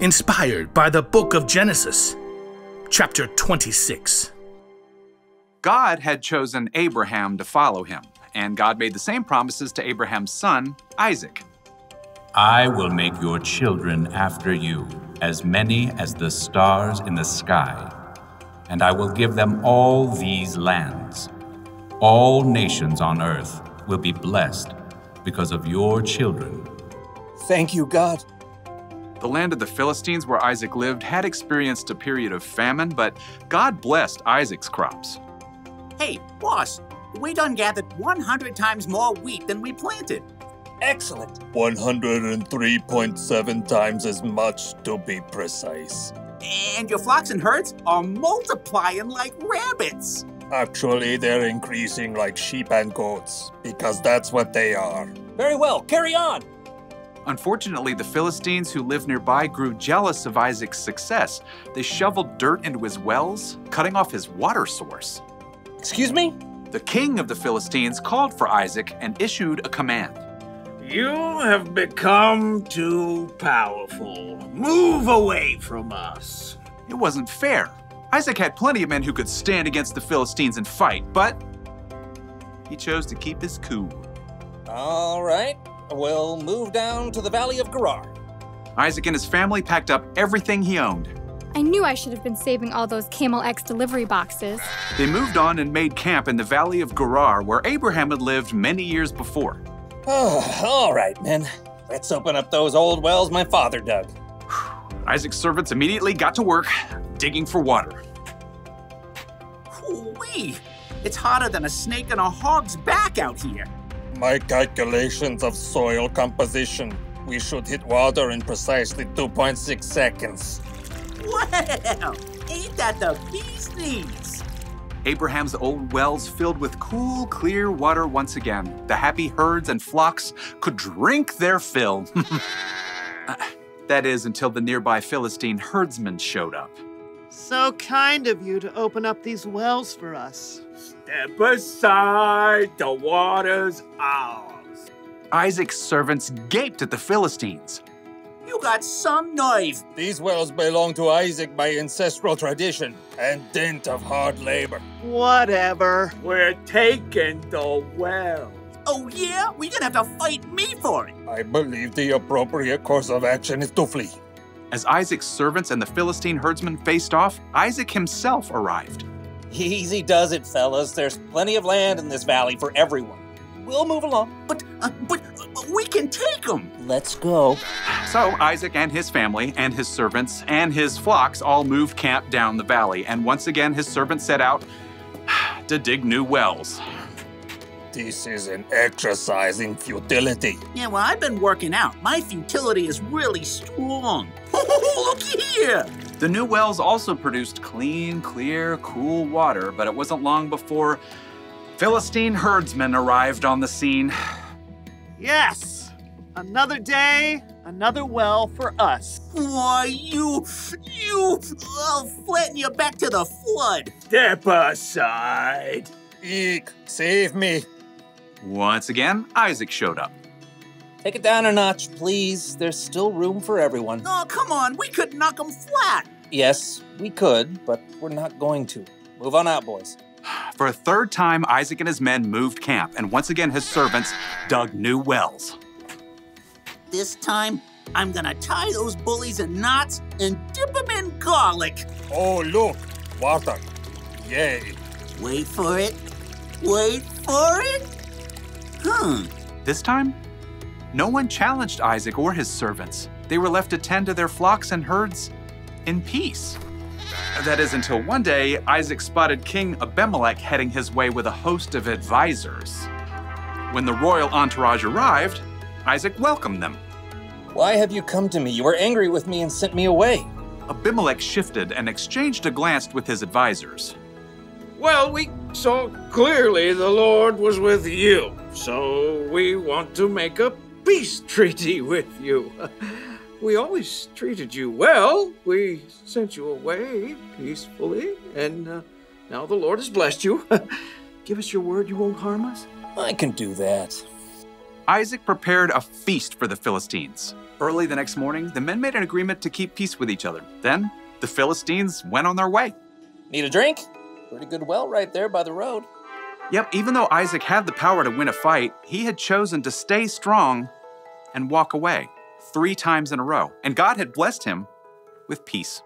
inspired by the book of Genesis, chapter 26. God had chosen Abraham to follow him, and God made the same promises to Abraham's son, Isaac. I will make your children after you, as many as the stars in the sky, and I will give them all these lands. All nations on earth will be blessed because of your children. Thank you, God. The land of the Philistines where Isaac lived had experienced a period of famine, but God blessed Isaac's crops. Hey, boss, we done gathered 100 times more wheat than we planted. Excellent. 103.7 times as much to be precise. And your flocks and herds are multiplying like rabbits. Actually, they're increasing like sheep and goats, because that's what they are. Very well, carry on. Unfortunately, the Philistines who lived nearby grew jealous of Isaac's success. They shoveled dirt into his wells, cutting off his water source. Excuse me? The king of the Philistines called for Isaac and issued a command. You have become too powerful. Move away from us. It wasn't fair. Isaac had plenty of men who could stand against the Philistines and fight, but he chose to keep his cool. All right, we'll move down to the Valley of Gerar. Isaac and his family packed up everything he owned. I knew I should have been saving all those Camel X delivery boxes. They moved on and made camp in the Valley of Gerar, where Abraham had lived many years before. Oh, all right, men. Let's open up those old wells my father dug. Isaac's servants immediately got to work, digging for water. Wee! It's hotter than a snake in a hog's back out here. My calculations of soil composition. We should hit water in precisely 2.6 seconds. Well, ain't that the bee's knees? Abraham's old wells filled with cool, clear water once again. The happy herds and flocks could drink their fill. Uh, that is, until the nearby Philistine herdsmen showed up. So kind of you to open up these wells for us. Step aside, the water's ours. Isaac's servants gaped at the Philistines. You got some knife. These wells belong to Isaac by ancestral tradition and dint of hard labor. Whatever. We're taking the well. Oh, yeah? We're gonna have to fight me for it. I believe the appropriate course of action is to flee. As Isaac's servants and the Philistine herdsmen faced off, Isaac himself arrived. Easy does it, fellas. There's plenty of land in this valley for everyone. We'll move along. But, uh, but uh, we can take them. Let's go. So Isaac and his family and his servants and his flocks all moved camp down the valley, and once again his servants set out to dig new wells. This is an exercise in futility. Yeah, well, I've been working out. My futility is really strong. Look here. The new wells also produced clean, clear, cool water, but it wasn't long before Philistine herdsmen arrived on the scene. Yes! Another day, another well for us. Why, you, you, I'll flatten you back to the flood. Step aside. Eek, save me. Once again, Isaac showed up. Take it down a notch, please. There's still room for everyone. Oh, come on, we could knock them flat. Yes, we could, but we're not going to. Move on out, boys. For a third time, Isaac and his men moved camp, and once again his servants dug new wells. This time, I'm gonna tie those bullies in knots and dip them in garlic. Oh, look, water. Yay. Wait for it. Wait for it. Hmm. This time, no one challenged Isaac or his servants. They were left to tend to their flocks and herds in peace. That is until one day Isaac spotted King Abimelech heading his way with a host of advisors. When the royal entourage arrived, Isaac welcomed them. Why have you come to me? You were angry with me and sent me away. Abimelech shifted and exchanged a glance with his advisors. Well, we saw clearly the Lord was with you, so we want to make a peace treaty with you. We always treated you well. We sent you away peacefully, and uh, now the Lord has blessed you. Give us your word you won't harm us. I can do that. Isaac prepared a feast for the Philistines. Early the next morning, the men made an agreement to keep peace with each other. Then, the Philistines went on their way. Need a drink? Pretty good well right there by the road. Yep, even though Isaac had the power to win a fight, he had chosen to stay strong and walk away three times in a row. And God had blessed him with peace.